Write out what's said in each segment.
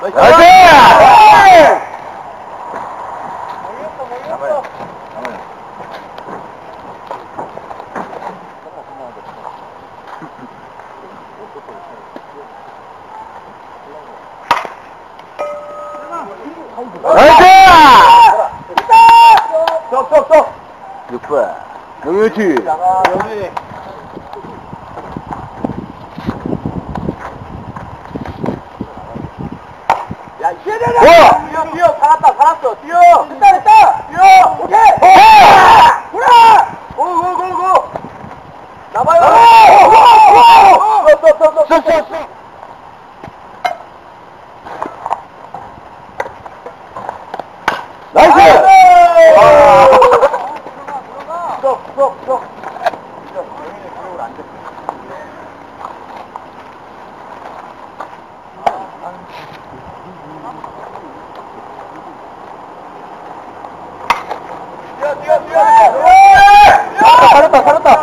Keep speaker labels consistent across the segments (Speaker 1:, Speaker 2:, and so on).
Speaker 1: 나이스! 나이스!
Speaker 2: 쏙쏙쏙
Speaker 1: 6번
Speaker 2: 그렇지 た、された。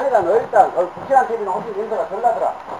Speaker 2: 아니다, 너희들. 그 부실한 TV는 혹시 인사가
Speaker 3: 전라더라.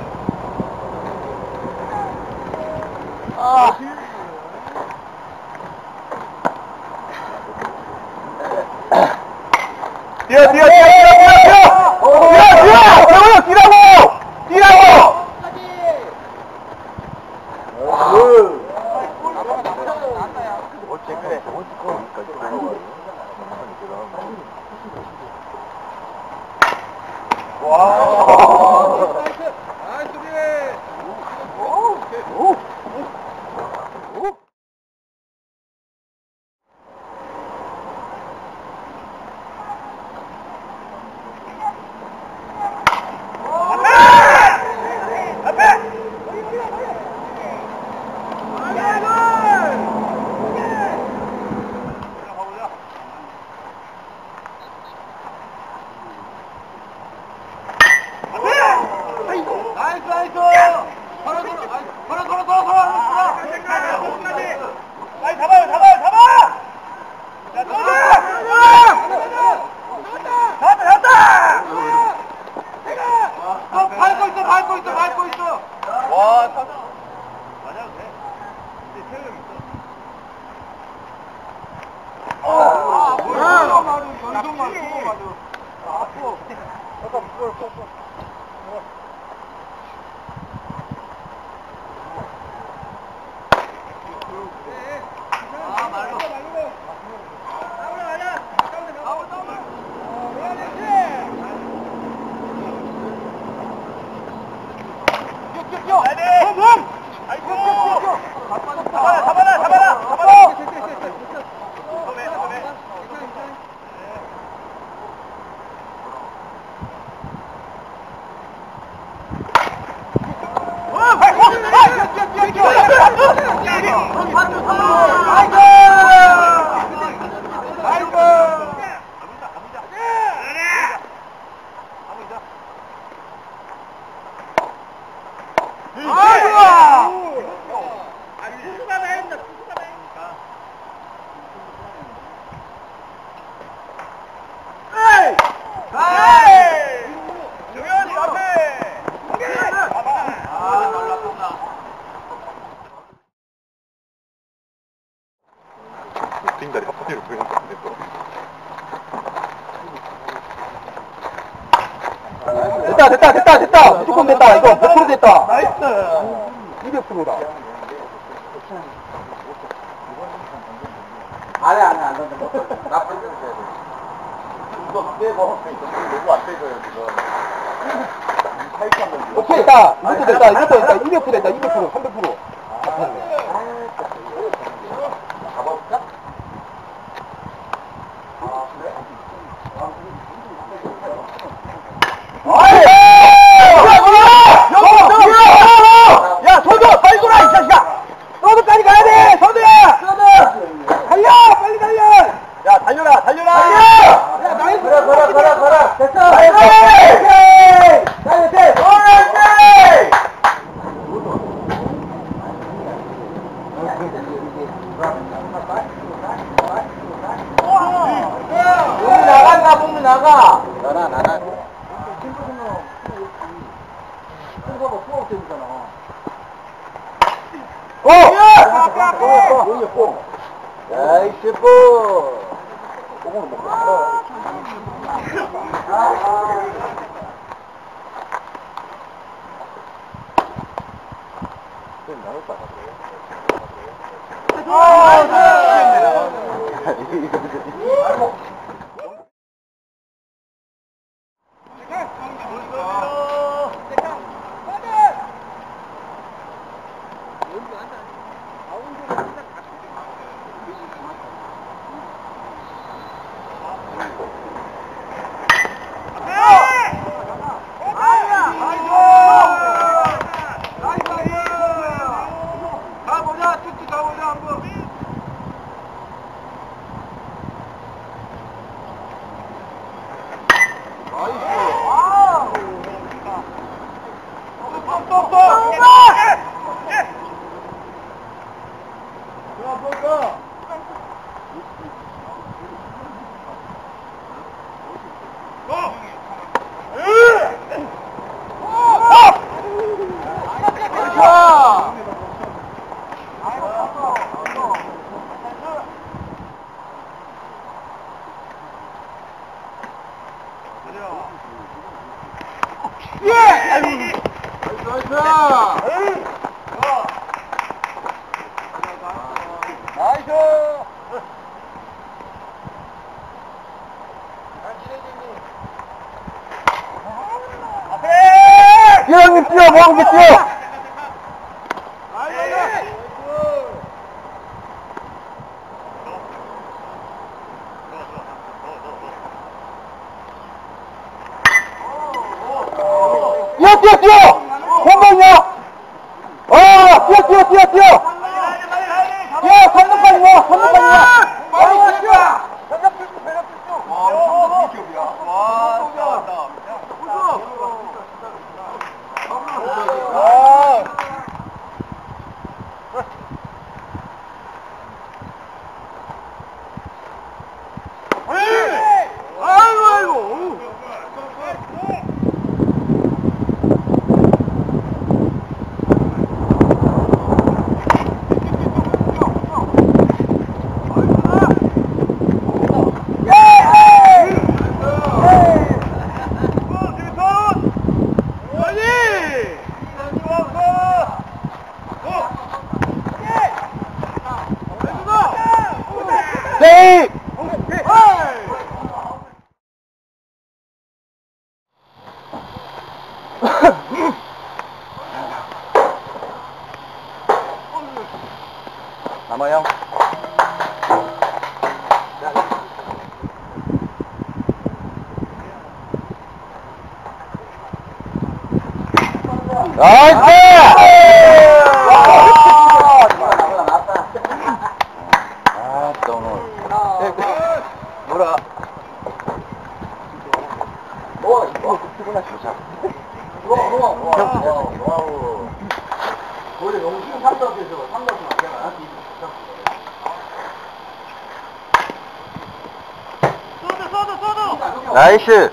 Speaker 3: Deus, Deus, Deus. 있어, 밟고 있어, 밟고 있어. 와, 사... 맞아도 돼. 근데 세우형 있어. 어, 아, 뭐야. 아, 마루, 연속 마루, 맞아. 아,
Speaker 2: 아파. 잠깐, 무거워, 무거워.
Speaker 4: 됐다 됐다 됐다. 무조건 됐다 이거. 100% 됐다?
Speaker 3: nice.
Speaker 4: 200%다. 안해 안해 안해 나 빼줘야 돼
Speaker 2: 이거 빼고 너무 안 빼줘요 지금.
Speaker 4: 오케이 됐다? 20% 됐다 됐다. 200% 됐다 200% 300%
Speaker 2: 아,
Speaker 4: Vamos. Yeah! Nice! Nice! Iya.
Speaker 5: 아또 오늘 뭐라
Speaker 6: 와 이거
Speaker 5: 급구나
Speaker 6: 진짜 와와와와우 우리 용신 삼각에서 삼각이
Speaker 5: 맞잖아 나이스.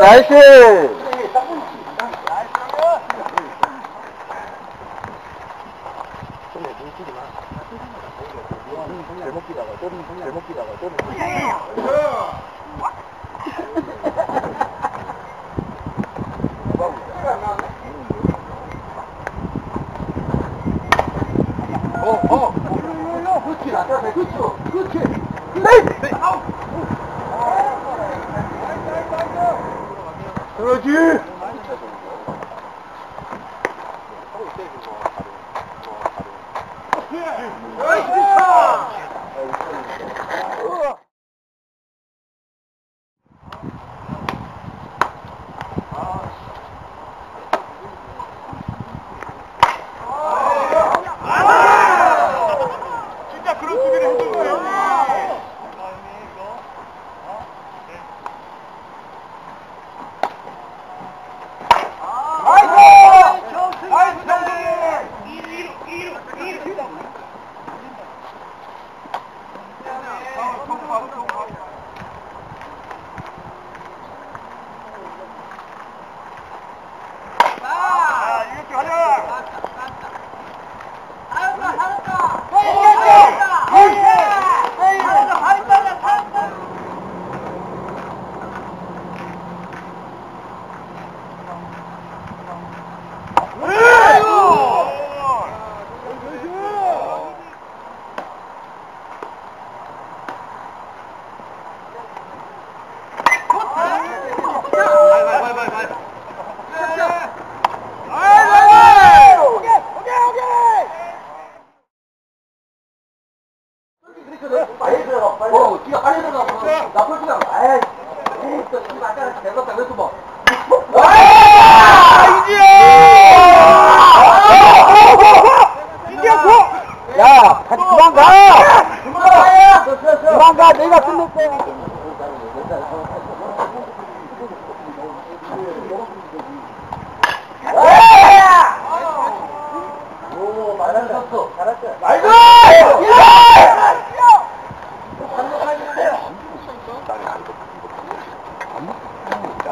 Speaker 2: 나이스.
Speaker 1: Oi, pessoal!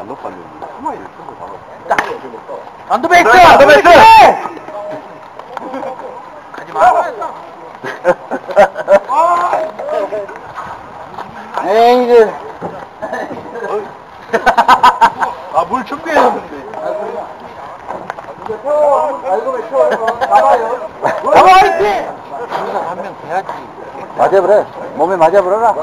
Speaker 1: 가만히 손을 잡아.
Speaker 2: 안도베이스!
Speaker 1: 안도베이스!
Speaker 2: 가지 마.
Speaker 1: 에이, 이제. 아, 물 준비해놨는데.
Speaker 2: 이거 태워. 알고 왜 태워? 나와요.
Speaker 1: 나와, 화이팅! 항상 한명 돼야지. 맞아버려. 몸에 맞아 버려라.